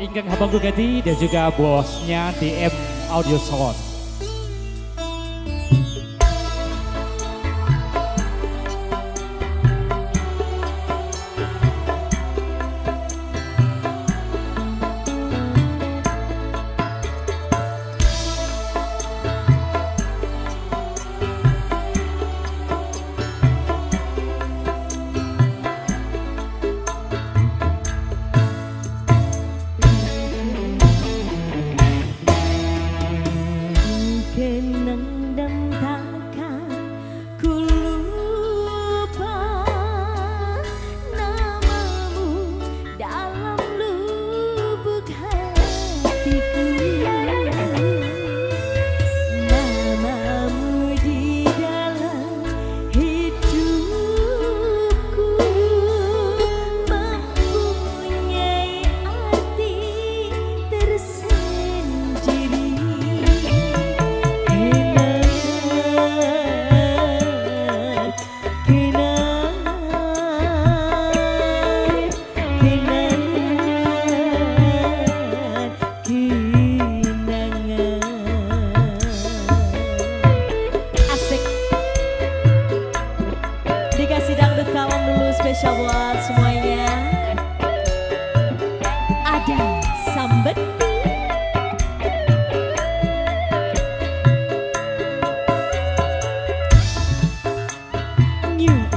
Ingkang Habang Gugati dan juga bosnya DM Audio Sound.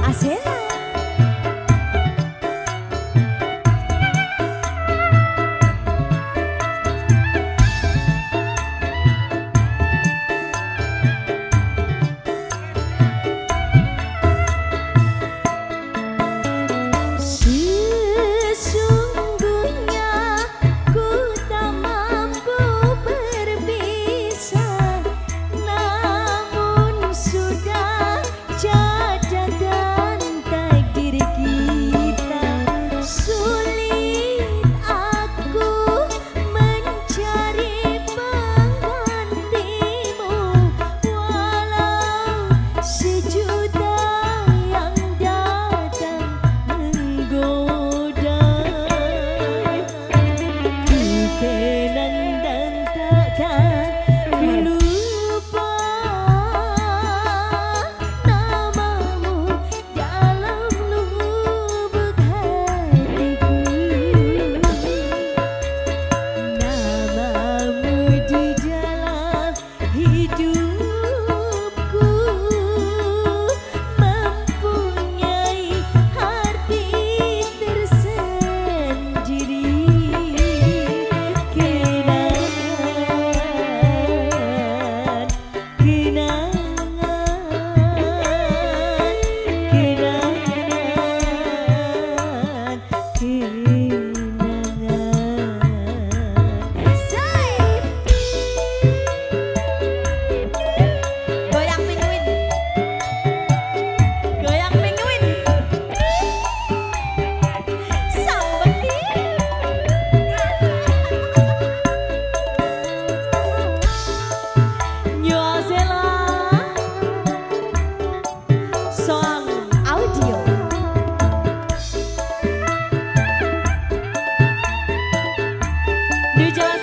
¿Ah, hacer? New Jersey.